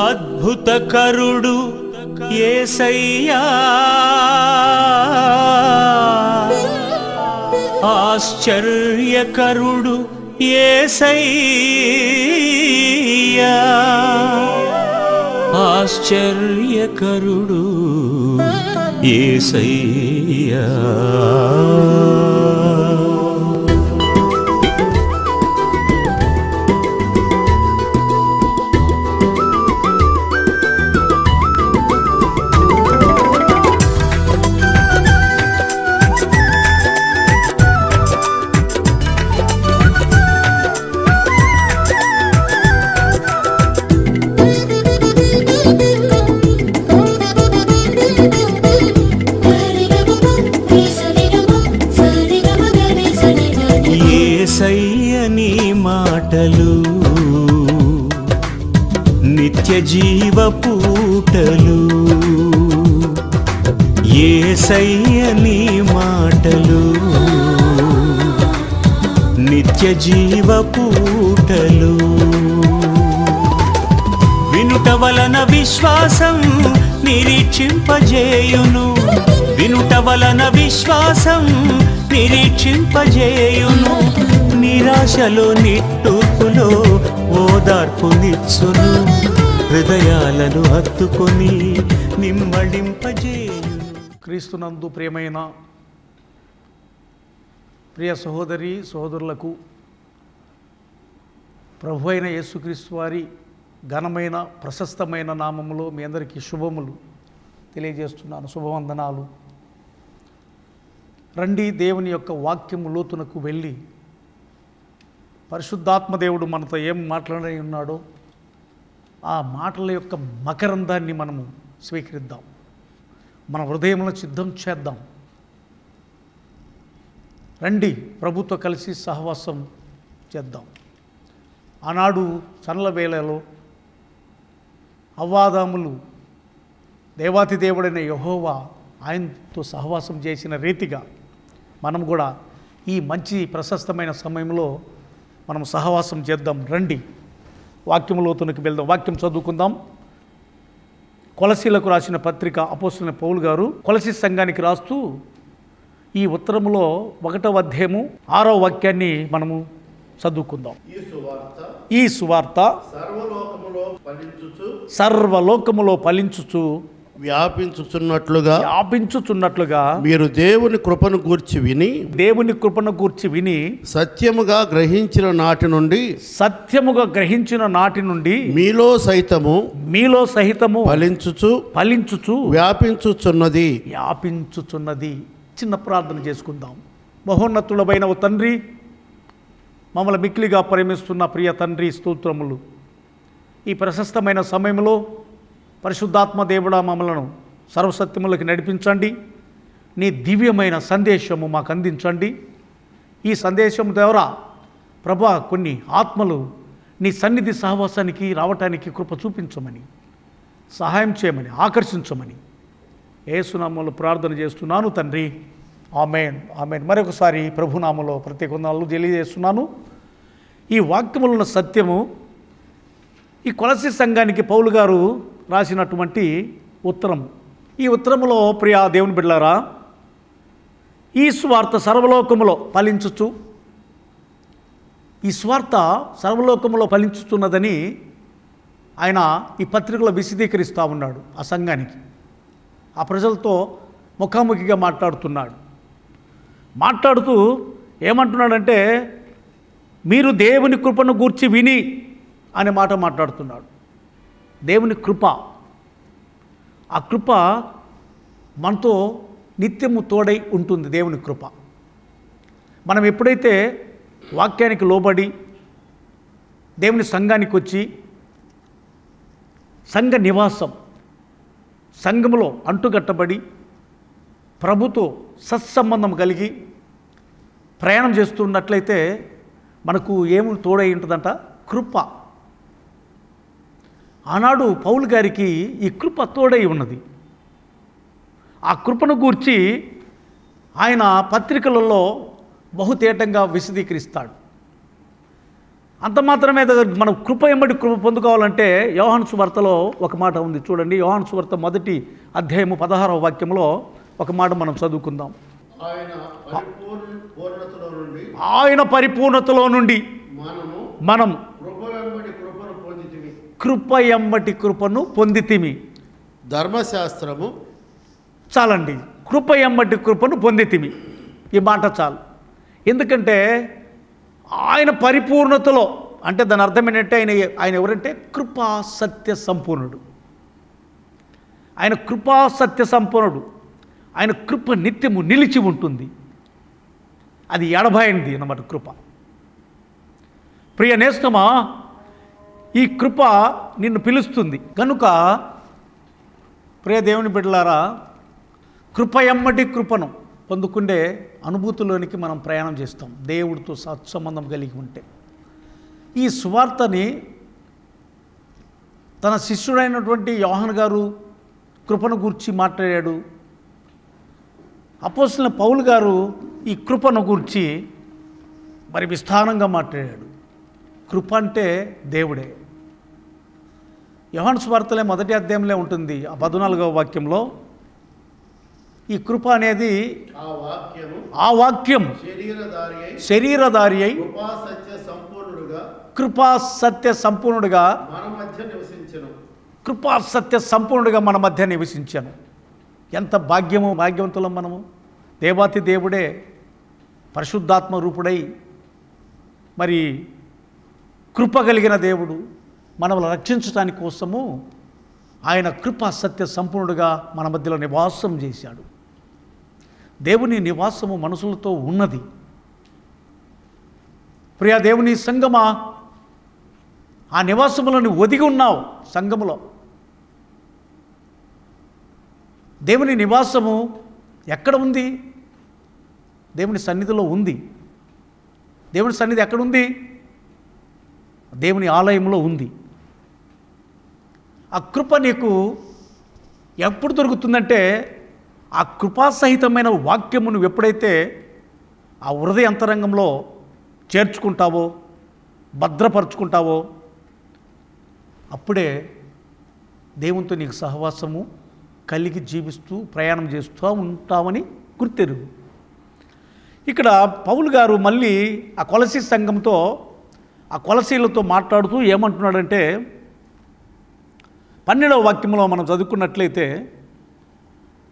అద్భుతకరుడు ఏసయ్యా. ఆశ్చర్యకరుడు ఏసయ్యా. ఆశ్చర్యకరుడు ఏసయ్యా. జీవపూటలు జీవ వినుట వలన విశ్వాసం నిరీక్షింపజేయును. వినుట వలన విశ్వాసం నిరీక్షింపజేయును. నిరాశలో నిట్టూర్పులో ఓదార్పునిచ్చును హృదయాలను హత్తుకొని నిమ్మడింపజేయును క్రీస్తునందు ప్రియమైన ప్రియ సహోదరి సహోదరులకు ప్రభు అయిన యేసుక్రీస్తు వారి ఘనమైన ప్రశస్తమైన నామములో మీ అందరికీ శుభములు తెలియజేస్తున్నాను. శుభవందనాలు. రండి దేవుని యొక్క వాక్యము లోతునకు వెళ్ళి పరిశుద్ధాత్మదేవుడు మనతో ఏం మాట్లాడని ఉన్నాడో ఆ మాటల యొక్క మకరందాన్ని మనము స్వీకరిద్దాం. మన హృదయంలో సిద్ధం చేద్దాం. రండి ప్రభుత్వ కలిసి సహవాసం చేద్దాం. ఆనాడు చనల వేళలో అవ్వాదాములు దేవాతి దేవుడైన యహోవా ఆయనతో సహవాసం చేసిన రీతిగా మనం కూడా ఈ మంచి ప్రశస్తమైన సమయంలో మనం సహవాసం చేద్దాం. రండి. వాక్యములోతునికి వెళ్దాం. వాక్యం చదువుకుందాం. కొలసీలకు రాసిన పత్రిక అపోసిన పౌలు గారు కొలసి సంఘానికి రాస్తూ ఈ ఉత్తరములో ఒకటవ అధ్యాయము ఆరో వాక్యాన్ని మనము చదువుకుందాం. ఈ సువార్త సర్వలోకములో ఫలించుచు సర్వలోకములో ఫలించుచు వ్యాపించుచున్నట్లుగా వ్యాపించుచున్నట్లుగా మీరు దేవుని కృపను గూర్చి విని దేవుని కృపను గూర్చి విని సత్యముగా గ్రహించిన నాటి నుండి సత్యముగా గ్రహించిన నాటి నుండి మీలో సైతము మీలో సహితము ఫలించుచు ఫలించుచు వ్యాపించుచున్నది. వ్యాపించుచున్నది. చిన్న ప్రార్థన చేసుకుందాం. మహోన్నతుడమైన ఓ తండ్రి మమ్మల్ని మిక్కిలిగా ప్రేమిస్తున్న ప్రియ తండ్రి స్తోత్రములు. ఈ ప్రశస్తమైన సమయంలో పరిశుద్ధాత్మ దేవుడా మమ్మలను సర్వసత్యములకు నడిపించండి. నీ దివ్యమైన సందేశము మాకు అందించండి. ఈ సందేశం ద్వారా ప్రభా కొన్ని ఆత్మలు నీ సన్నిధి సహవాసానికి రావటానికి కృప చూపించమని సహాయం చేయమని ఆకర్షించమని. ఏసునామంలో ప్రార్థన చేస్తున్నాను తండ్రి. Amen amen. మరొకసారి ప్రభునామలో ప్రత్యేక వందనాలు తెలియజేస్తున్నాను. ఈ వాక్యములున్న సత్యము ఈ కొలసి సంఘానికి పౌలు గారు రాసినటువంటి ఉత్తరం. ఈ ఉత్తరములో ప్రియా దేవుని బిడ్డారా ఈ స్వార్థ సర్వలోకములో ఫలించుచు ఈ స్వార్థ సర్వలోకములో ఫలించుతున్నదని ఆయన ఈ పత్రికలో విశదీకరిస్తూ ఉన్నాడు ఆ సంఘానికి. ఆ ప్రజలతో ముఖాముఖిగా మాట్లాడుతున్నాడు. మాట్లాడుతూ ఏమంటున్నాడంటే మీరు దేవుని కృపను గూర్చి విని అనే మాట మాట్లాడుతున్నాడు. దేవుని కృప. ఆ కృప మనతో నిత్యము తోడై ఉంటుంది దేవుని కృప. మనం ఎప్పుడైతే వాక్యానికి లోబడి దేవుని సంఘానికి వచ్చి సంఘ నివాసం సంఘములో అంటుగట్టబడి ప్రభుతో సత్సంబంధం కలిగి ప్రయాణం చేస్తున్నట్లయితే మనకు ఏమి తోడై ఉంటుందంట? కృప. ఆనాడు పౌలు గారికి ఈ కృప తోడై ఉన్నది. ఆ కృపను గూర్చి ఆయన పత్రికలలో బహుతేటంగా విశదీకరిస్తాడు. అంత మాత్రమే మనం కృప ఎంబడి కృప పొందుకోవాలంటే యోహాను సువార్తలో ఒక మాట ఉంది. చూడండి యోహాను సువార్త మొదటి అధ్యాయము పదహారవ వాక్యంలో ఒక మాట మనం చదువుకుందాం. ఆయన పరిపూర్ణతలో నుండి మనం కృప వెంబడి కృపను పొందితిమి. కృప ఎంబటి కృపను పొందితిమి. ధర్మశాస్త్రము చాలండి. కృప ఎంబటి కృపను పొందితిమి. ఈ మాట చాలు. ఎందుకంటే ఆయన పరిపూర్ణతలో అంటే దాని అర్థం ఏంటంటే ఆయన ఆయన ఎవరంటే కృపా సత్య సంపూర్ణుడు. ఆయన కృపా సత్య సంపూర్ణుడు. ఆయన కృప నిత్యము నిలిచి ఉంటుంది. అది ఎడబాయింది అన్నమాట కృప. ప్రియ నేస్తమా ఈ కృప నిన్ను పిలుస్తుంది. కనుక ప్రియ దేవుని బిడ్డలారా కృప ఎమ్మటి కృపను పొందుకుండే అనుభూతిలోనికి మనం ప్రయాణం చేస్తాం. దేవుడితో సత్సంబంధం కలిగి ఉంటే. ఈ సువార్తని తన శిష్యుడైనటువంటి యోహన్ గారు కృపను గూర్చి మాట్లాడాడు. అపోసిన పౌలు గారు ఈ కృపను గూర్చి మరి విస్తారంగా మాట్లాడాడు. కృప అంటే దేవుడే. యోహాను సువార్తలే మొదటి అధ్యాయంలో ఉంటుంది ఆ పద్నాలుగవ వాక్యంలో. ఈ కృప అనేది ఆ వాక్యం శరీరధారి అయి కృపా సత్య సంపూర్ణుడుగా కృపా సత్య సంపూర్ణుడిగా మన మధ్య నివసించాను. ఎంత భాగ్యము భాగ్యవంతులం మనము. దేవాతి దేవుడే పరిశుద్ధాత్మ రూపుడై మరి కృప కలిగిన దేవుడు మనల్ని రక్షించడానికి కోసము ఆయన కృప సత్య సంపూర్ణుడుగా మన మధ్యలో నివాసం చేశాడు. దేవుని నివాసము మనసులతో ఉన్నది. ప్రియా దేవుని సంగమా ఆ నివాసములను ఒదిగి ఉన్నావు సంఘములో దేవుని నివాసము ఎక్కడ ఉంది? దేవుని సన్నిధిలో ఉంది. దేవుని సన్నిధి ఎక్కడుంది దేవుని ఆలయంలో ఉంది. ఆ కృప నీకు ఎప్పుడు దొరుకుతుందంటే ఆ కృపాసహితమైన వాక్యము నువ్వు ఎప్పుడైతే ఆ హృదయ అంతరంగంలో చేర్చుకుంటావో భద్రపరుచుకుంటావో అప్పుడే దేవునితో నీకు సహవాసము కలిగి జీవిస్తూ ప్రయాణం చేస్తూ ఉంటామని గుర్తెరుగు. ఇక్కడ పౌలు గారు మళ్ళీ ఆ కొలసి సంఘంతో ఆ కొలసీలతో మాట్లాడుతూ ఏమంటున్నాడంటే పన్నెండవ వాక్యంలో మనం చదువుకున్నట్లయితే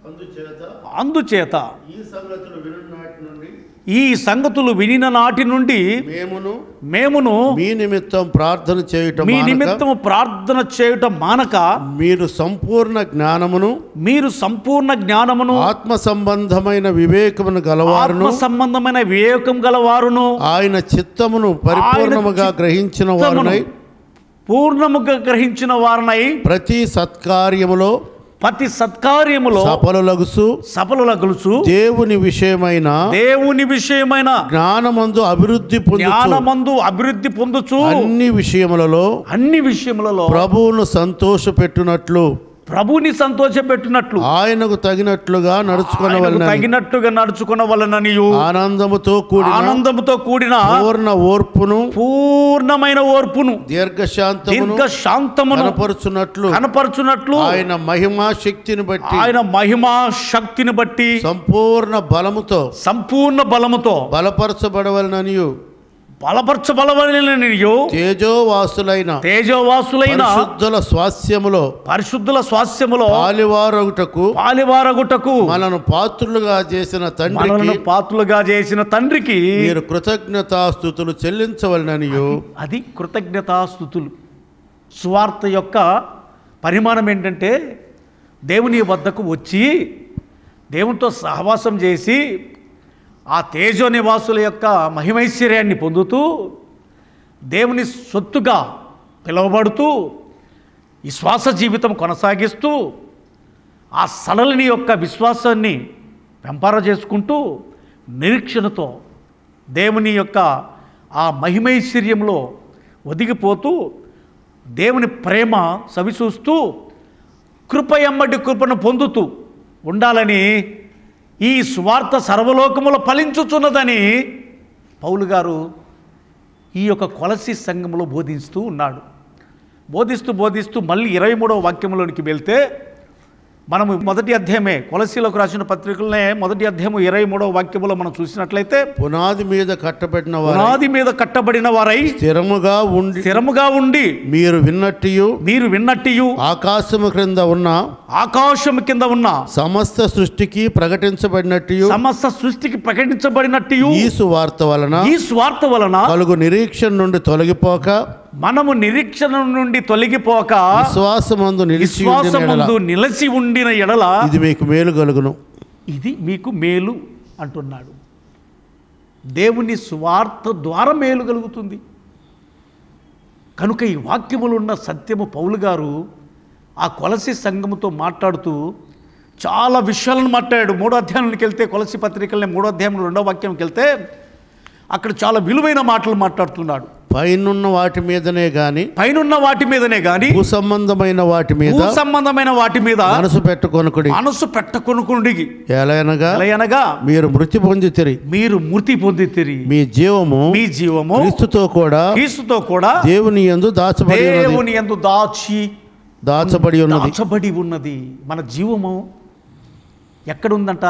అందుచేత అందుచేత ఈ సంగతులు వినునాటి నుండి ఈ సంగతులు వినిన నాటి నుండి మేమును మేమును మీ నిమిత్తం ప్రార్థన చేయటం మీ మానక, నిమిత్తము ప్రార్థన చేయటం మానక మీరు సంపూర్ణ జ్ఞానమును మీరు సంపూర్ణ జ్ఞానమును ఆత్మ సంబంధమైన వివేకమును గలవారును సంబంధమైన వివేకం గలవారును ఆయన చిత్తమును పరిపూర్ణముగా గ్రహించిన వారునై పూర్ణముగా గ్రహించిన వారినై ప్రతి సత్కార్యములో ప్రతి సత్కార్యములో సఫలులగుసు సఫలుల గొలుసు దేవుని విషయమైన దేవుని విషయమైన జ్ఞానమందు అభివృద్ధి జ్ఞానమందు అభివృద్ధి పొందుచు. అన్ని విషయములలో అన్ని విషయములలో ప్రభువును సంతోషపెట్టునట్లు. ప్రభుని సంతోషపెట్టినట్లు. ఆయనకు తగినట్లుగా ఆయనకు నడుచుకునవలన తగినట్టుగా నడుచుకున్న వలననియు. ఆనందముతో కూడిన ఆనందముతో కూడిన పూర్ణ ఓర్పును పూర్ణమైన ఓర్పును దీర్ఘశాంతమును దీర్ఘ శాంతమును కనపరుచున్నట్లు కనపరచునట్లు ఆయన మహిమా శక్తిని బట్టి ఆయన మహిమా శక్తిని బట్టి సంపూర్ణ బలముతో సంపూర్ణ బలముతో బలపరచబడవలననియు. బలపరచబలవలననియు తేజోవాసులైన తేజోవాసులైన పరిశుద్ధుల స్వాస్యములో పరిశుద్ధుల స్వాస్యములో పాలివారగుటకు పాలివారగుటకు మనను పాత్రులుగా చేసిన తండ్రికి పాత్రులుగా చేసిన తండ్రికి మీరు కృతజ్ఞతాస్థుతులు చెల్లించవలననియు. అది కృతజ్ఞతాస్థుతులు సువార్త యొక్క పరిమాణం ఏంటంటే దేవుని వద్దకు వచ్చి దేవునితో సహవాసం చేసి ఆ తేజో నివాసుల యొక్క మహిమైశ్వర్యాన్ని పొందుతూ దేవుని సొత్తుగా పిలువబడుతూ ఈ శ్వాస జీవితం కొనసాగిస్తూ ఆ సడలిని యొక్క విశ్వాసాన్ని పెంపార చేసుకుంటూ నిరీక్షణతో దేవుని యొక్క ఆ మహిమైశ్వర్యంలో ఒదిగిపోతూ దేవుని ప్రేమ సవిచూస్తూ కృప ఎమ్మటి కృపను పొందుతూ ఉండాలని ఈ స్వార్థ సర్వలోకములో ఫలించుచున్నదని పౌలు గారు ఈ యొక్క కొలసి సంఘంలో బోధిస్తూ ఉన్నాడు. బోధిస్తూ బోధిస్తూ మళ్ళీ ఇరవై మూడవ వాక్యంలోనికి వెళ్తే మనము మొదటి అధ్యాయమే కొలసీలకు రాసిన పత్రికలనే మొదటి అధ్యాయము ఇరవై మూడవ వాక్యములో మనం చూసినట్లయితే పునాది మీద కట్టబడిన వారు పునాది మీద కట్టబడిన వారై స్థిరముగా ఉండి స్థిరముగా ఉండి మీరు విన్నట్టు మీరు విన్నట్టియు ఆకాశము క్రింద ఉన్న ఆకాశం కింద ఉన్న సమస్త సృష్టికి ప్రకటించబడినట్టు సమస్త సృష్టికి ప్రకటించబడినట్టు ఈ సువార్త వలన ఈ స్వార్థ వలన కలుగు నిరీక్షణ నుండి తొలగిపోక మనము నిరీక్షణ నుండి తొలగిపోక విశ్వాసమందు విశ్వాసముందు నిలచి ఉండిన ఎడల ఇది మీకు మేలు కలుగును. ఇది మీకు మేలు అంటున్నాడు. దేవుని స్వార్థ ద్వారా మేలు కలుగుతుంది. కనుక ఈ వాక్యములు ఉన్న సత్యము పౌలు గారు ఆ కొలసి సంఘముతో మాట్లాడుతూ చాలా విషయాలను మాట్లాడాడు. మూడో అధ్యాయంలోకి వెళ్తే కొలసి పత్రికల్ని మూడో అధ్యాయం రెండో వాక్యంకి వెళ్తే అక్కడ చాలా విలువైన మాటలు మాట్లాడుతున్నాడు. పైనున్న వాటి మీదనే గాని పైనున్న వాటి మీదనే గాని భూ సంబంధమైన వాటి మీద భూ సంబంధమైన వాటి మీద మనసు పెట్టుకొనుకుడి. మనసు పెట్టకొనుకుండిగి ఎలయనగా అనగా మీరు మృతి పొందితిరి. మీరు మృతి పొందితిరి. మీ జీవము మీ జీవము క్రీస్తుతో కూడా క్రీస్తుతో కూడా దేవుని యందు దాచబడి దేవుని యందు దాచి దాచబడి ఉన్నది. దాచబడి ఉన్నది. మన జీవము ఎక్కడుందంట?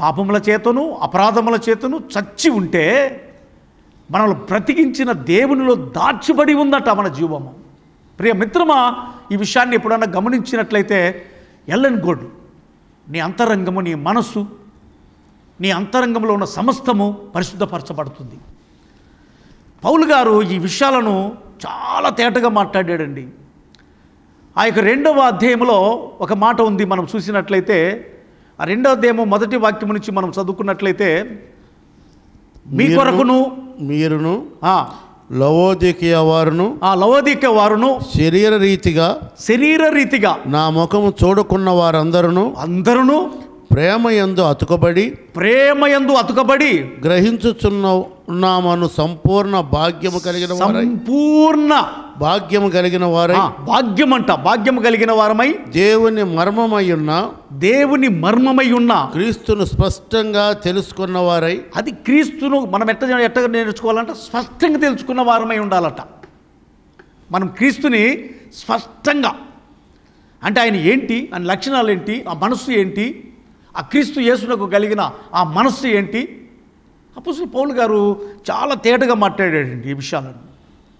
పాపముల చేతను అపరాధముల చేతను చచ్చి ఉంటే మనల్ని బ్రతికించిన దేవునిలో దాచిబడి ఉందట మన జీవము. ప్రియ మిత్రమా ఈ విషయాన్ని ఎప్పుడన్నా గమనించినట్లయితే ఎల్లన్ గోడ్ నీ అంతరంగము నీ మనస్సు నీ అంతరంగంలో ఉన్న సమస్తము పరిశుద్ధపరచబడుతుంది. పౌలు గారు ఈ విషయాలను చాలా తేటగా మాట్లాడాడండి. ఆ యొక్క రెండవ అధ్యాయంలో ఒక మాట ఉంది మనం చూసినట్లయితే ఆ రెండవ అధ్యాయము మొదటి వాక్యం నుంచి మనం చదువుకున్నట్లయితే మీ కొరకును మీరును ఆ, లవోదికయ వారును ఆ లవోదిక వారును శరీర రీతిగా శరీర రీతిగా నా ముఖము చూడకున్న వారందరూ అందరూ ప్రేమ యందు అతుకబడి ప్రేమయందు అతుకబడి గ్రహించుచున్న ఉన్నామను సంపూర్ణ భాగ్యము కలిగిన వారై. సంపూర్ణ భాగ్యము కలిగిన వారై. భాగ్యం అంట భాగ్యం కలిగిన వారమై దేవుని మర్మమై ఉన్న దేవుని మర్మమై ఉన్న క్రీస్తును స్పష్టంగా తెలుసుకున్న వారై. అది క్రీస్తును మనం ఎట్ట ఎట్ట నేర్చుకోవాలంటే? స్పష్టంగా తెలుసుకున్న వారమై ఉండాలట. మనం క్రీస్తుని స్పష్టంగా అంటే ఆయన ఏంటి? ఆయన లక్షణాలు ఏంటి? ఆ మనస్సు ఏంటి? ఆ క్రీస్తు యేసునకు కలిగిన ఆ మనస్సు ఏంటి? అపోసులు పౌలు గారు చాలా తేటగా మాట్లాడాడండి ఈ విషయాలను.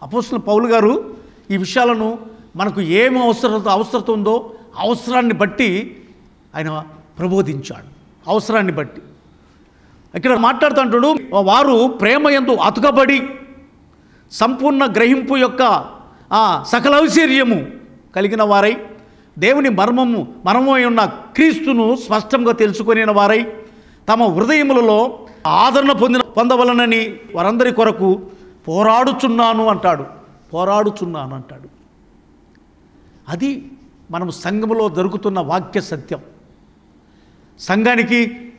అపోసులు పౌలు గారు ఈ విషయాలను మనకు ఏమి అవసరత అవసరత ఉందో అవసరాన్ని బట్టి ఆయన ప్రబోధించాడు. అవసరాన్ని బట్టి. ఇక్కడ మాట్లాడుతుంటాడు వారు ప్రేమ ఎందు అతుకబడి సంపూర్ణ గ్రహింపు యొక్క సకలౌశ్వర్యము కలిగిన వారై దేవుని మర్మము మర్మమై ఉన్న క్రీస్తును స్పష్టంగా తెలుసుకుని వారై తమ హృదయములలో ఆదరణ పొందిన పొందవలనని వారందరి కొరకు పోరాడుచున్నాను అంటాడు. పోరాడుచున్నాను అంటాడు. అది మనం సంఘములో దొరుకుతున్న వాక్య సత్యం. సంఘానికి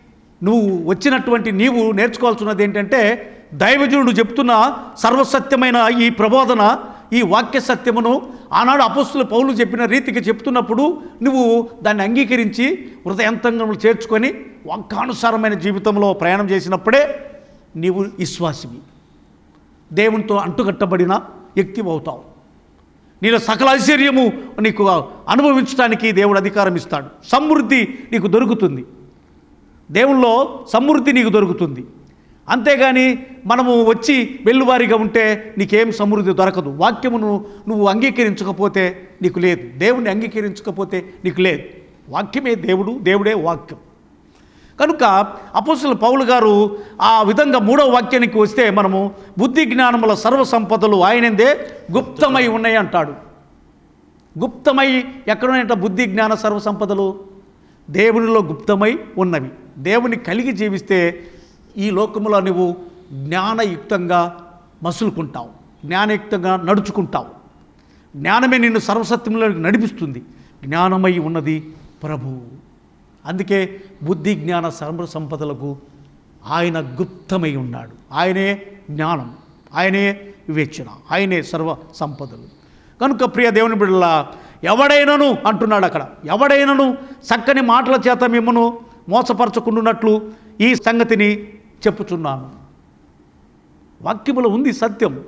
నువ్వు వచ్చినటువంటి నీవు నేర్చుకోవాల్సినది ఏంటంటే దైవజనుడు చెప్తున్న సర్వసత్యమైన ఈ ప్రబోధన ఈ వాక్య సత్యమును ఆనాడు అపస్సులు పౌలు చెప్పిన రీతికి చెప్తున్నప్పుడు నువ్వు దాన్ని అంగీకరించి హృదయంతంగా చేర్చుకొని వాక్యానుసారమైన జీవితంలో ప్రయాణం చేసినప్పుడే నీవు విశ్వాసివి. దేవునితో అంటుకట్టబడిన వ్యక్తి అవుతావు నీలో సకల ఐశ్వర్యము నీకు అనుభవించడానికి దేవుడు అధికారం ఇస్తాడు. సమృద్ధి నీకు దొరుకుతుంది. దేవుల్లో సమృద్ధి నీకు దొరుకుతుంది. అంతేగాని మనము వచ్చి వెల్లువారిగా ఉంటే నీకేం సమృద్ధి దొరకదు. వాక్యమును నువ్వు అంగీకరించకపోతే నీకు లేదు. దేవుణ్ణి అంగీకరించకపోతే నీకు లేదు. వాక్యమే దేవుడు దేవుడే వాక్యం. కనుక అపోసల పౌలు గారు ఆ విధంగా మూడవ వాక్యానికి వస్తే మనము బుద్ధి జ్ఞానముల సర్వ సంపదలు ఆయనందే గుప్తమై ఉన్నాయి అంటాడు. గుప్తమై ఎక్కడున్నాయంట బుద్ధి జ్ఞాన సర్వ సంపదలు? దేవునిలో గుప్తమై ఉన్నవి. దేవుని కలిగి జీవిస్తే ఈ లోకంలో నువ్వు జ్ఞానయుక్తంగా మసులుకుంటావు జ్ఞానయుక్తంగా నడుచుకుంటావు. జ్ఞానమే నిన్ను సర్వసత్యంలోకి నడిపిస్తుంది. జ్ఞానమై ఉన్నది ప్రభు. అందుకే బుద్ధి జ్ఞాన సర్వ సంపదలకు ఆయన గుప్తమై ఉన్నాడు. ఆయనే జ్ఞానం ఆయనే వివేచన ఆయనే సర్వ సంపదలు. కనుక ప్రియ దేవుని బిడ్డల ఎవడైనను అంటున్నాడు అక్కడ ఎవడైనను చక్కని మాటల చేత మిమ్మను మోసపరచుకుంటున్నట్లు ఈ సంగతిని చెప్పుచున్నాను. వాక్యములో ఉంది సత్యం.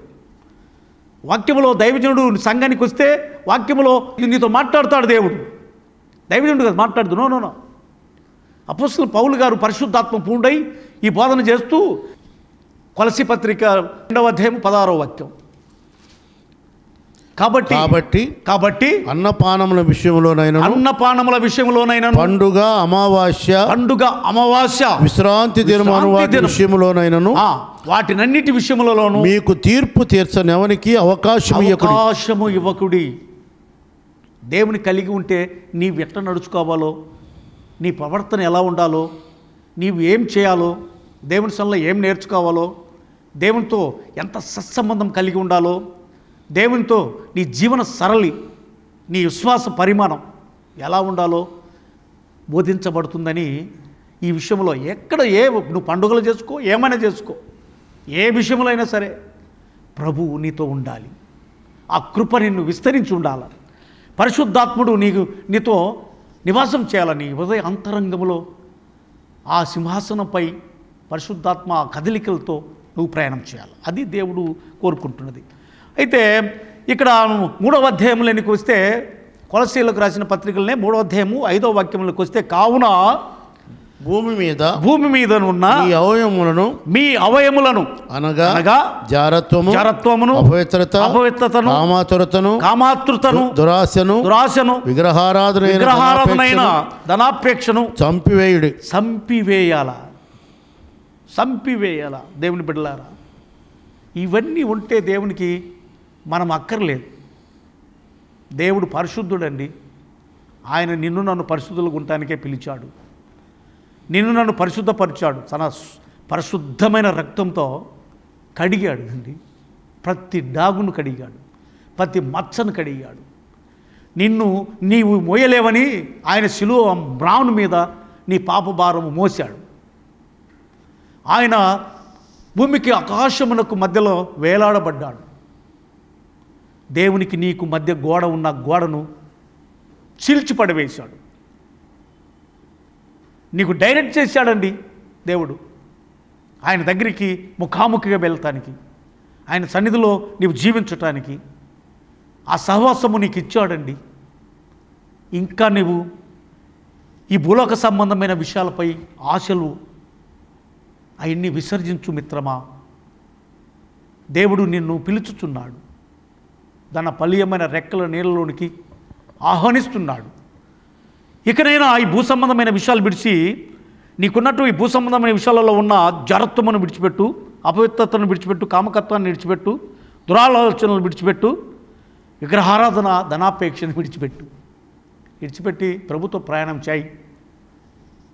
వాక్యములో దైవజనుడు సంఘానికి వస్తే వాక్యములో నీతో మాట్లాడతాడు దేవుడు. దైవజనుడు కదా మాట్లాడదు. No no no. అపోస్తుల పౌలు గారు పరిశుద్ధాత్మ పూండై ఈ బోధన చేస్తూ కొలసి పత్రిక రెండవ అధ్యాయం పదహారో వాక్యం. కాబట్టి కాబట్టి కాబట్టి అన్నపానముల విషయంలోనైనా అన్నపానముల విషయంలోనైనా పండుగ అమావాస్య పండుగ అమావాస్య విశ్రాంతి వాటి దినం. విషయములోనైనను ఆ, వాటినన్నిటి విషయములలోనూ మీకు తీర్పు తీర్చనెవనికి అవకాశం అవకాశము యువకుడి దేవుని కలిగి ఉంటే నీవు ఎట్లా నడుచుకోవాలో నీ ప్రవర్తన ఎలా ఉండాలో నీవు ఏం చేయాలో దేవుని సొంలో ఏం నేర్చుకోవాలో దేవునితో ఎంత సత్సంబంధం కలిగి ఉండాలో దేవునితో నీ జీవన సరళి నీ విశ్వాస పరిమాణం ఎలా ఉండాలో బోధించబడుతుందని ఈ విషయంలో ఎక్కడ ఏ నువ్వు పండుగలు చేసుకో ఏమైనా చేసుకో ఏ విషయంలో అయినా సరే ప్రభువు నీతో ఉండాలి. ఆ కృప నిన్ను విస్తరించి ఉండాలి. పరిశుద్ధాత్ముడు నీకు నీతో నివాసం చేయాలని హృదయ అంతరంగంలో ఆ సింహాసనంపై పరిశుద్ధాత్మ కదలికలతో నువ్వు ప్రయాణం చేయాలి. అది దేవుడు కోరుకుంటున్నది. అయితే ఇక్కడ మూడవ అధ్యాయంలోనికి వస్తే కొలసీలకు రాసిన పత్రికలనే మూడవ అధ్యాయము ఐదవ వాక్యంలోకి వస్తే కావున భూమి మీద భూమి మీద ఉన్న ఈ అవయములను మీ అవయములను అనగా అనగా జారత్వము జరత్వమును అపవిత్రత అపవిత్రతను కామాతురతను కామాతృతను దురాశను దురాశను విగ్రహారాధనైన విగ్రహారాధనైన ధనాపేక్షను చంపివేయుడి. సంపివేయాల సంపివేయాల దేవుని బిడ్డలారా. ఇవన్నీ ఉంటే దేవునికి మనం అక్కర్లేదు. దేవుడు పరిశుద్ధుడండి. ఆయన నిన్ను నన్ను పరిశుద్ధులు ఉండటానికే పిలిచాడు. నిన్ను నన్ను పరిశుద్ధపరిచాడు. తన పరిశుద్ధమైన రక్తంతో కడిగాడు అండి. ప్రతి డాగును కడిగాడు. ప్రతి మచ్చను కడిగాడు. నిన్ను నీవు మోయలేవని ఆయన శిలువ బ్రావున్ మీద నీ పాప భారము మోశాడు. ఆయన భూమికి ఆకాశమునకు మధ్యలో వేలాడబడ్డాడు. దేవునికి నీకు మధ్య గోడ ఉన్న గోడను చీల్చిపడవేశాడు నీకు డైరెక్ట్ చేశాడండి దేవుడు. ఆయన దగ్గరికి ముఖాముఖిగా వెళ్తానికి ఆయన సన్నిధిలో నీవు జీవించటానికి ఆ సహవాసము నీకు ఇచ్చాడండి. ఇంకా నీవు ఈ భూలోక సంబంధమైన విషయాలపై ఆశలు అవన్నీ విసర్జించు మిత్రమా? దేవుడు నిన్ను పిలుచుచున్నాడు. తన పలియమైన రెక్కల నీళ్ళలోనికి ఆహ్వానిస్తున్నాడు. ఇకనైనా ఈ భూ సంబంధమైన విషయాలు విడిచి నీకున్నట్టు ఈ భూ సంబంధమైన విషయాలలో ఉన్న జరత్వమును విడిచిపెట్టు అపవిత్రతను విడిచిపెట్టు కామకత్వాన్ని విడిచిపెట్టు దురాలోచనలు విడిచిపెట్టు విగ్రహారాధన ధనాపేక్షను విడిచిపెట్టు. విడిచిపెట్టి ప్రభుతో ప్రయాణం చేయి.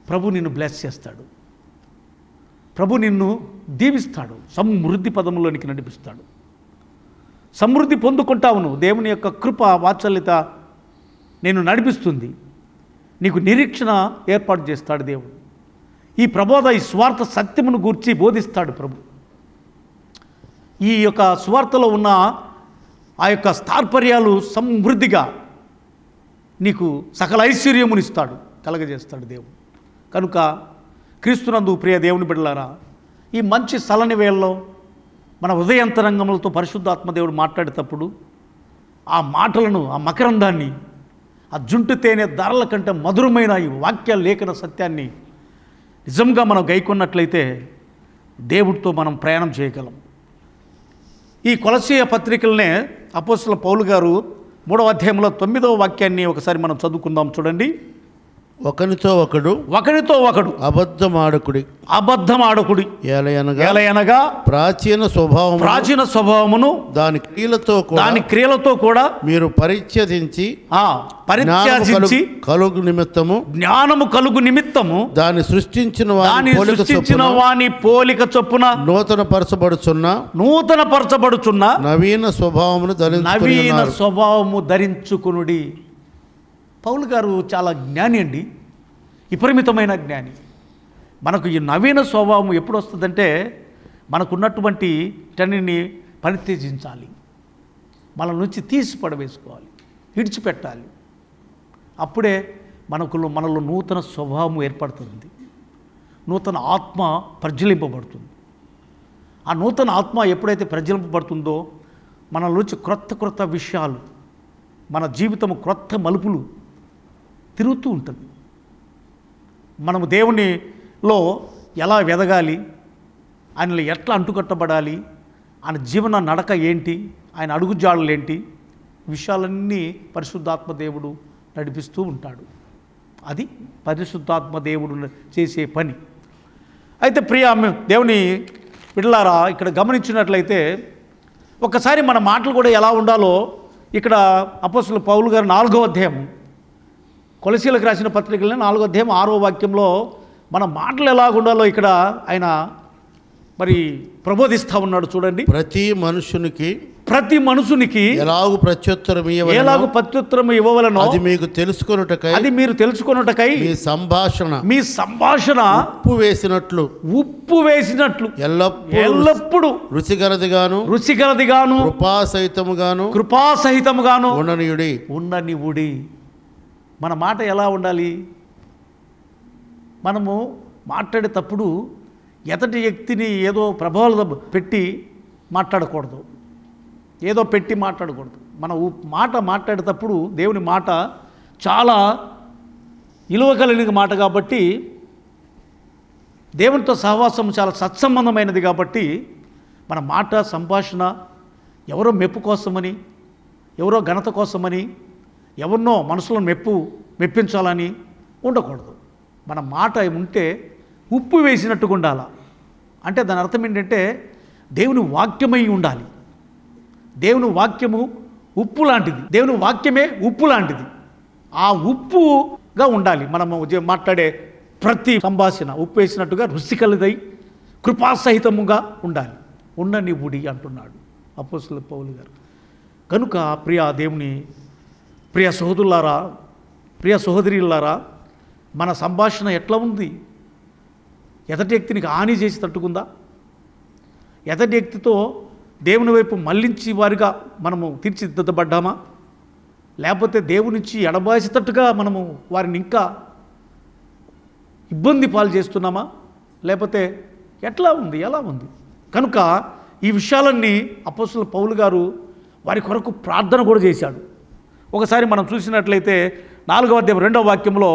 ప్రభు నిన్ను బ్లెస్ చేస్తాడు. ప్రభు నిన్ను దీవిస్తాడు. సమృద్ధి పదములోనికి నడిపిస్తాడు. సమృద్ధి పొందుకుంటావు నువ్వు దేవుని యొక్క కృప వాత్సల్యత నేను నడిపిస్తుంది. నీకు నిరీక్షణ ఏర్పాటు చేస్తాడు దేవుడు. ఈ ప్రబోధ ఈ స్వార్థ సత్యమును గూర్చి బోధిస్తాడు ప్రభు. ఈ యొక్క స్వార్థలో ఉన్న ఆ యొక్క స్థాత్పర్యాలు సమృద్ధిగా నీకు సకల ఐశ్వర్యమునిస్తాడు కలగజేస్తాడు దేవుడు. కనుక క్రీస్తునందు ప్రియ దేవుని బిడ్డలారా ఈ మంచి సలని వేళలో మన హృదయంతరంగములతో పరిశుద్ధాత్మదేవుడు మాట్లాడేటప్పుడు ఆ మాటలను ఆ మకరందాన్ని ఆ జుంటు తేనె ధరల కంటే మధురమైన ఈ వాక్య లేఖన సత్యాన్ని నిజంగా మనం గైకొన్నట్లయితే దేవుడితో మనం ప్రయాణం చేయగలం. ఈ కొలసీయ పత్రికలనే అపోస్తుల పౌలు గారు మూడవ అధ్యాయంలో తొమ్మిదవ వాక్యాన్ని ఒకసారి మనం చదువుకుందాం చూడండి. ఒకనితో ఒకడు ఒకరితో ఒకడు అబద్ధమాడకుడి. అబద్ధమాడకుడి. ఏలయనగా ఏలయనగా ప్రాచీన స్వభావం ప్రాచీన స్వభావమును దాని క్రియలతో దాని క్రియలతో కూడా మీరు పరిచ్ఛేదించి ఆ పరిత్యాజించి కలుగు- నిమిత్తము జ్ఞానము కలుగు నిమిత్తము దాన్ని సృష్టించిన పోలిక సృష్టించిన వాని పోలిక చొప్పున నూతన పరచబడుచున్న నూతన పరచబడుచున్న నవీన స్వభావమును ధరించుకుని నవీన. స్వభావము ధరించుకునుడి. పౌలు గారు చాలా జ్ఞాని అండి. విపరీతమైన జ్ఞాని. మనకు ఈ నవీన స్వభావం ఎప్పుడు వస్తుందంటే మనకున్నటువంటి టన్నిని పరిత్యజించాలి. మన నుంచి తీసి పడవేసుకోవాలి. విడిచిపెట్టాలి. అప్పుడే మనకు మనలో నూతన స్వభావం ఏర్పడుతుంది. నూతన ఆత్మ ప్రజ్వలింపబడుతుంది. ఆ నూతన ఆత్మ ఎప్పుడైతే ప్రజ్వలింపబడుతుందో మనలోంచి క్రొత్త క్రొత్త విషయాలు మన జీవితం క్రొత్త మలుపులు తిరుగుతూ ఉంటుంది. మనము దేవునిలో ఎలా వెదగాలి? ఆయనలో ఎట్లా అంటుకట్టబడాలి? ఆయన జీవన నడక ఏంటి? ఆయన అడుగుజాడలు ఏంటి విషయాలన్నీ పరిశుద్ధాత్మ దేవుడు నడిపిస్తూ ఉంటాడు. అది పరిశుద్ధాత్మ దేవుడు చేసే పని. అయితే ప్రియ దేవుని బిడ్డలారా ఇక్కడ గమనించినట్లయితే ఒకసారి మన మాటలు కూడా ఎలా ఉండాలో ఇక్కడ అపోసులు పౌలు గారు నాలుగో అధ్యాయం కొలసీలకు రాసిన పత్రికలని నాలుగో అధ్యాయం ఆరో వాక్యంలో మన మాటలు ఎలా ఉండాలో ఇక్కడ ఆయన మరి ప్రబోధిస్తూ ఉన్నాడు చూడండి. ప్రతి మనుషునికి ప్రతి మనుషునికి ఎలాగు ప్రత్యుత్తరం ఎలాగ ప్రత్యుత్తరం ఇవ్వవలనో అది మీకు తెలుసుకొనుటకై అది మీరు తెలుసుకొనుటకై మీ సంభాషణ మీ సంభాషణ ఉప్పు వేసినట్లు ఉప్పు వేసినట్లు ఎల్లప్పుడూ ఎల్లప్పుడూ రుచిగలదిగాను రుచిగలదిగాను కృపాసహితముగాను కృపాసహితముగాను ఉండనీయుడి. ఉండని ఉడి మన మాట ఎలా ఉండాలి? మనము మాట్లాడేటప్పుడు ఎదటి వ్యక్తిని ఏదో ప్రభావం పెట్టి మాట్లాడకూడదు. ఏదో పెట్టి మాట్లాడకూడదు. మన మాట మాట్లాడేటప్పుడు దేవుని మాట చాలా విలువ కలిగిన మాట కాబట్టి దేవునితో సహవాసం చాలా సత్సంబంధమైనది కాబట్టి మన మాట సంభాషణ ఎవరో మెప్పు కోసమని ఎవరో ఘనత కోసమని ఎవరినో మనసులో మెప్పు మెప్పించాలని ఉండకూడదు. మన మాట ఉంటే ఉప్పు వేసినట్టుగా ఉండాల? అంటే దాని అర్థం ఏంటంటే దేవుని వాక్యమై ఉండాలి. దేవుని వాక్యము ఉప్పు లాంటిది. దేవుని వాక్యమే ఉప్పు లాంటిది. ఆ ఉప్పుగా ఉండాలి. మనము మాట్లాడే ప్రతి సంభాషణ ఉప్పు వేసినట్టుగా రుచికలదై కృపాసహితముగా ఉండాలి. ఉండని ఉడి అంటున్నాడు అపోసుల పౌలు గారు. కనుక ప్రియా దేవుని ప్రియ సహోదరులారా ప్రియ సహోదరులారా మన సంభాషణ ఎట్లా ఉంది? ఎదటి వ్యక్తినికి హాని చేసి తట్టుకుందా? ఎదటి వ్యక్తితో దేవుని వైపు మళ్ళించి వారిగా మనము తీర్చిదిద్దబడ్డామా? లేకపోతే దేవునిచ్చి ఎడబాసేటట్టుగా మనము వారిని ఇంకా ఇబ్బంది పాలు చేస్తున్నామా? లేకపోతే ఎట్లా ఉంది? ఎలా ఉంది? కనుక ఈ విషయాలన్నీ అపోసుల పౌలు గారు వారి కొరకు ప్రార్థన కూడా చేశాడు. ఒకసారి మనం చూసినట్లయితే నాలుగవ అధ్యాయం రెండవ వాక్యంలో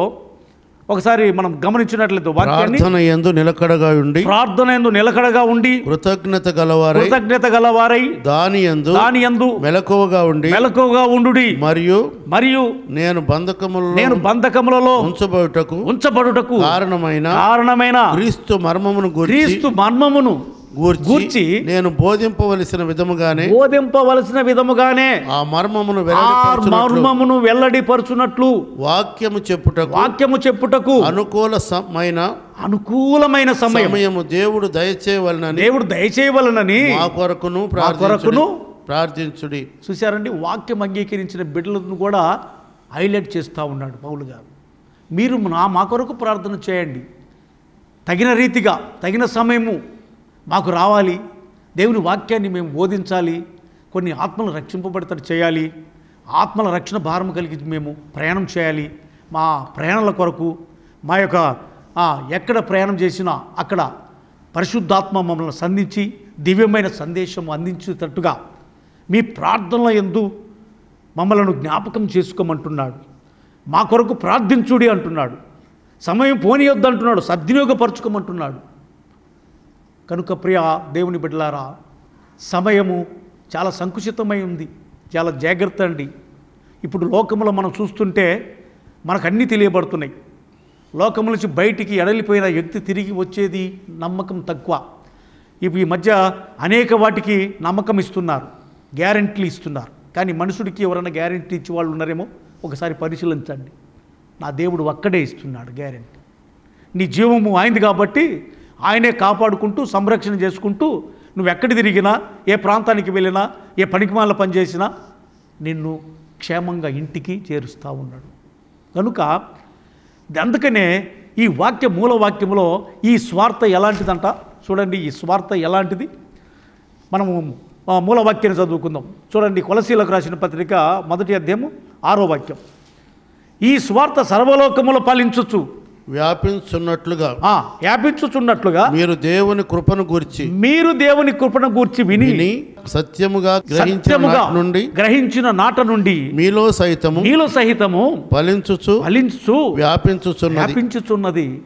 ఒకసారి మనం గమనించినట్లయితే ప్రార్థన ఎందు నిలకడగా ఉండి ప్రార్థన ఎందు నిలకడగా ఉండి కృతజ్ఞత గలవారై కృతజ్ఞత గలవారై దాని ఎందు దాని యందు మెలకువగా ఉండి మెలకుగా ఉండుడి. మరియు మరియు నేను బంధకములలో నేను బంధకములలో ఉంచబడుటకు ఉంచబడుటకు కారణమైన కారణమైన క్రీస్తు మర్మమును క్రీస్తు మర్మమును గూర్చి నేను బోధింపవలసిన విధముగానే బోధింపవలసిన విధముగానే ఆ మర్మమును ఆ మర్మమును వెల్లడిపరుచున్నట్లు వాక్యము చెప్పుటకు వాక్యము చెప్పుటకు అనుకూల సమైన అనుకూలమైన సమయం. సమయము దేవుడు దయచేయవలనని దేవుడు దయచేయవలనని మా కొరకును కొరకును ప్రార్థించుడి ప్రార్థించుడి. చూశారండి? వాక్యం అంగీకరించిన బిడ్డలను కూడా హైలైట్ చేస్తూ ఉన్నాడు పౌలు గారు. మీరు నా మా కొరకు ప్రార్థన చేయండి. తగిన రీతిగా తగిన సమయము మాకు రావాలి. దేవుని వాక్యాన్ని మేము బోధించాలి. కొన్ని ఆత్మలు రక్షింపబడతారు చేయాలి. ఆత్మల రక్షణ భారం కలిగి మేము ప్రయాణం చేయాలి. మా ప్రయాణాల కొరకు మా యొక్క ఎక్కడ ప్రయాణం చేసినా అక్కడ పరిశుద్ధాత్మ మమ్మల్ని సంధించి దివ్యమైన సందేశం అందించేటట్టుగా మీ ప్రార్థనల ఎందు మమ్మలను జ్ఞాపకం చేసుకోమంటున్నాడు. మా కొరకు ప్రార్థించుడి అంటున్నాడు. సమయం పోనీయొద్దు అంటున్నాడు సద్వినియోగపరచుకోమంటున్నాడు. కనుక ప్రియ దేవుని బిడ్డలారా సమయము చాలా సంకుచితమై ఉంది చాలా జాగ్రత్త అండి. ఇప్పుడు లోకములో మనం చూస్తుంటే మనకు అన్నీ తెలియబడుతున్నాయి. లోకం నుంచి బయటికి ఎడలిపోయిన వ్యక్తి తిరిగి వచ్చేది నమ్మకం తక్కువ. ఇప్పుడు ఈ మధ్య అనేక వాటికి నమ్మకం ఇస్తున్నారు గ్యారంటీలు ఇస్తున్నారు. కానీ మనుషుడికి ఎవరైనా గ్యారంటీ ఇచ్చే వాళ్ళు ఉన్నారేమో ఒకసారి పరిశీలించండి. నా దేవుడు ఒక్కడే ఇస్తున్నాడు గ్యారంటీ. నీ జీవము ఆయనది కాబట్టి ఆయనే కాపాడుకుంటూ సంరక్షణ చేసుకుంటూ నువ్వు ఎక్కడి తిరిగినా ఏ ప్రాంతానికి వెళ్ళినా ఏ పనికిమాల పని చేసినా నిన్ను క్షేమంగా ఇంటికి చేరుస్తూ ఉన్నాడు. కనుక అందుకనే ఈ వాక్య మూల వాక్యంలో ఈ స్వార్థ ఎలాంటిదంట? చూడండి ఈ స్వార్థ ఎలాంటిది? మనము మూల వాక్యాన్ని చదువుకుందాం. చూడండి కొలసీలకు రాసిన పత్రిక మొదటి అధ్యాయము ఆరో వాక్యం. ఈ స్వార్థ సర్వలోకములో పాలించొచ్చు వ్యాపించున్నట్లుగా వ్యాపించుచున్నట్లుగా మీరు దేవుని కృపను గురించి మీరు దేవుని కృపను గూర్చి విని సత్యముగా నాటి నుండి గ్రహించిన నాట నుండి మీలో సైతము నీలో సహితము ఫలించుచు ఫలించు వ్యాపించుచున్నది. వ్యాపించుచున్నది.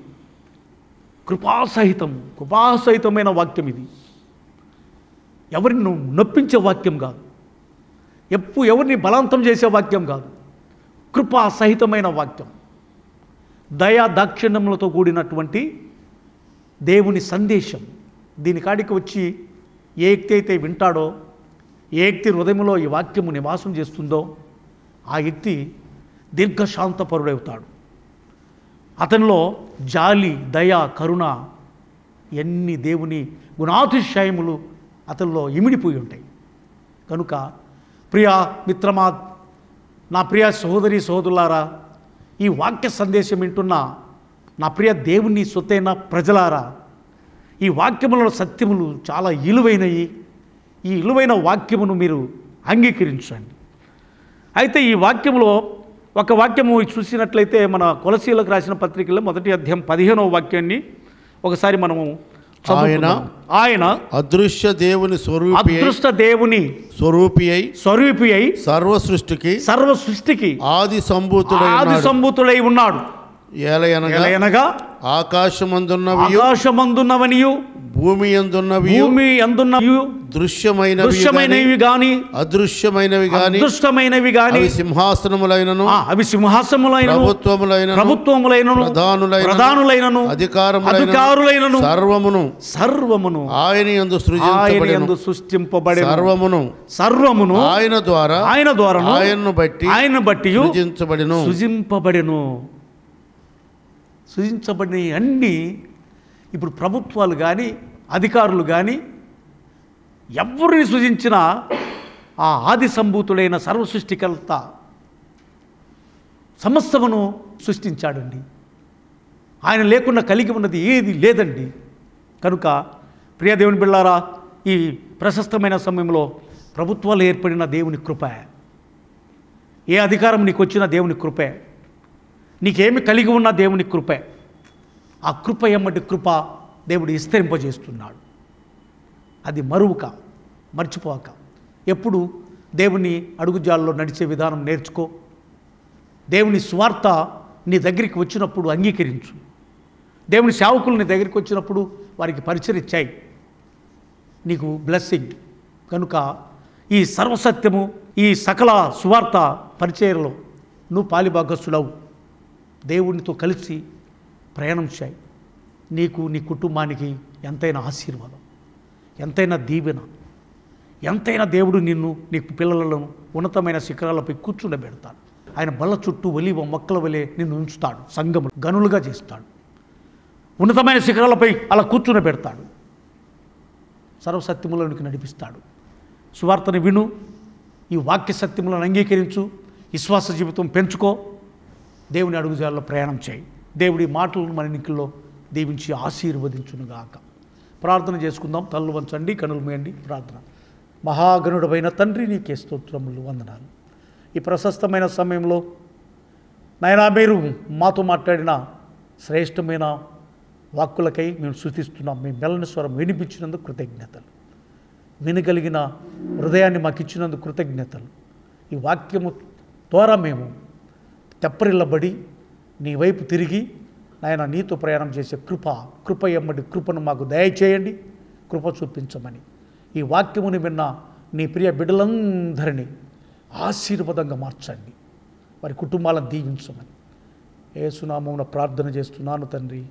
కృపాసహితం కృపాసహితమైన వాక్యం ఇది. ఎవరిని నొప్పించే వాక్యం కాదు. ఎప్పు ఎవరిని బలవంతం చేసే వాక్యం కాదు. కృపాసహితమైన వాక్యం. దయా దాక్షిణ్యములతో కూడినటువంటి దేవుని సందేశం. దీని కాడికి వచ్చి ఏ వ్యక్తి అయితే వింటాడో ఏ వ్యక్తి హృదయంలో ఈ వాక్యము నివాసం చేస్తుందో ఆ వ్యక్తి దీర్ఘశాంతపరుడవుతాడు. అతనిలో జాలి దయ కరుణ ఎన్ని దేవుని గుణాతిశయములు అతనిలో ఇమిడిపోయి ఉంటాయి. కనుక ప్రియా మిత్రమా నా ప్రియ సహోదరి సహోదరులారా ఈ వాక్య సందేశం వింటున్న నా ప్రియ దేవుని సొత్తైన ప్రజలారా ఈ వాక్యములలో సత్యములు చాలా ఇలువైనవి ఈ ఇలువైన వాక్యమును మీరు అంగీకరించండి. అయితే ఈ వాక్యములో ఒక వాక్యము చూసినట్లయితే మన కొలసీలకు రాసిన పత్రికలో మొదటి అధ్యాయం పదిహేనవ వాక్యాన్ని ఒకసారి మనము చదువుకుందాం. ఆయన అదృశ్య దేవుని స్వరూపి అదృష్ట దేవుని స్వరూపి అయి స్వరూపి అయి సర్వ సృష్టికి సర్వ సృష్టికి ఆది సంభూతుడై ఆది. సంభూతుడై ఉన్నాడు ఏలయనగా ఎలయనగా ఆకాశమందున్నవియు ఆకాశమందున్నవనియు భూమి ఎందున్నవి? భూమి అందున్నవియు దృశ్యమైనవి గాని, దృశ్యమైనవి గాని అదృశ్యమైనవి గాని అదృష్టమైనవి గాని సింహాసనములైనను అవి సింహాసములైన ప్రభుత్వములైనను ప్రభుత్వములైనను ప్రధానులైనను, ప్రధానులైనను అధికారములైనను, అధికారులైనను సర్వమును సర్వమును ఆయన యందు ఆయన యందు సృష్టింపబడే సర్వమును సర్వమును ఆయన ద్వారా ఆయన ద్వారాను ఆయన్ను బట్టి ఆయన బట్టి సృజించబడిను సృజింపబడెను సృజించబడిన అన్ని ఇప్పుడు ప్రభుత్వాలు కానీ అధికారులు కానీ ఎవరిని సృజించినా ఆ ఆది సంభూతుడైన సర్వసృష్టికర్త సమస్తమును సృష్టించాడండి. ఆయన లేకుండా కలిగి ఉన్నది ఏది లేదండి. కనుక ప్రియ దేవుని బిళ్ళారా ఈ ప్రశస్తమైన సమయంలో ప్రభుత్వాలు ఏర్పడిన దేవుని కృప. ఏ అధికారం నీకు వచ్చిన దేవుని కృపే. నీకేమి కలిగి ఉన్న దేవుని కృపే. ఆ కృప ఎమ్మటి కృప దేవుడు విస్తరింపజేస్తున్నాడు. అది మరువుక మర్చిపోక. ఎప్పుడు దేవుని అడుగుజాల్లో నడిచే విధానం నేర్చుకో. దేవుని స్వార్థ నీ దగ్గరికి వచ్చినప్పుడు అంగీకరించు. దేవుని సేవకులు నీ దగ్గరికి వచ్చినప్పుడు వారికి పరిచయం నీకు బ్లెస్సింగ్ కనుక ఈ సర్వసత్యము ఈ సకల సువార్త పరిచయలో నువ్వు పాలిభాగస్తుడవు దేవునితో కలిసి ప్రయాణం చేయి. నీకు నీ కుటుంబానికి ఎంతైనా ఆశీర్వాదం ఎంతైనా దీవెన ఎంతైనా దేవుడు నిన్ను నీ పిల్లలను ఉన్నతమైన శిఖరాలపై కూర్చుండబెడతాడు. ఆయన బల్ల చుట్టూ ఒలివ మొక్కల వలె నిన్ను ఉంచుతాడు సంగములు గనులుగా చేస్తాడు. ఉన్నతమైన శిఖరాలపై అలా కూర్చుండబెడతాడు. సర్వసత్యములనికి నడిపిస్తాడు. సువార్తని విను ఈ వాక్య సత్యములను అంగీకరించు విశ్వాస జీవితం పెంచుకో దేవుని అడుగుజాల్లో ప్రయాణం చేయి. దేవుడి మాటలను మన నిక్కుల్లో దీవించి ఆశీర్వదించునుగాక. ప్రార్థన చేసుకుందాం. తల్లు వంచండి కనులు మేయండి. ప్రార్థన. మహాగణుడమైన తండ్రి నీకే స్తోత్రములు వందనాలు. ఈ ప్రశస్తమైన సమయంలో నాయనా మీరు మాతో మాట్లాడిన శ్రేష్టమైన వాక్కులకై మేము శృతిస్తున్నాం మీ మెల్లని స్వరం వినిపించినందుకు కృతజ్ఞతలు. వినగలిగిన హృదయాన్ని మాకు ఇచ్చినందుకు కృతజ్ఞతలు. ఈ వాక్యము ద్వారా మేము తెప్పరిల్లబడి నీ వైపు తిరిగి నాయన నీతో ప్రయాణం చేసే కృప కృప ఎమ్మడి కృపను మాకు దయచేయండి కృప చూపించమని. ఈ వాక్యముని విన్న నీ ప్రియ బిడ్డలందరినీ ఆశీర్వాదంగా మార్చండి. వారి కుటుంబాలను దీవించమని. ఏసునామమున ప్రార్థన చేస్తున్నాను తండ్రి.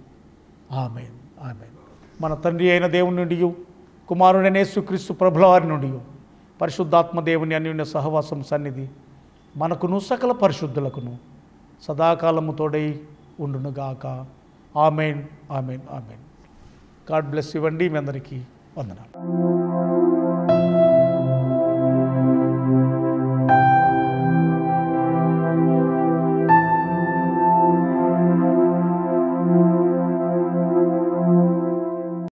ఆమె ఆమె మన తండ్రి అయిన దేవుని నుండి కుమారుడైన యేసుక్రీస్తు ప్రభుల వారి నుండి పరిశుద్ధాత్మ దేవుని అన్యున్న సహవాసం సన్నిధి మనకును సకల పరిశుద్ధులకును సదాకాలము తోడై ఉండునుగాక. Amen amen amen. God bless ఇవ్వండి మీ అందరికీ వందనాలు.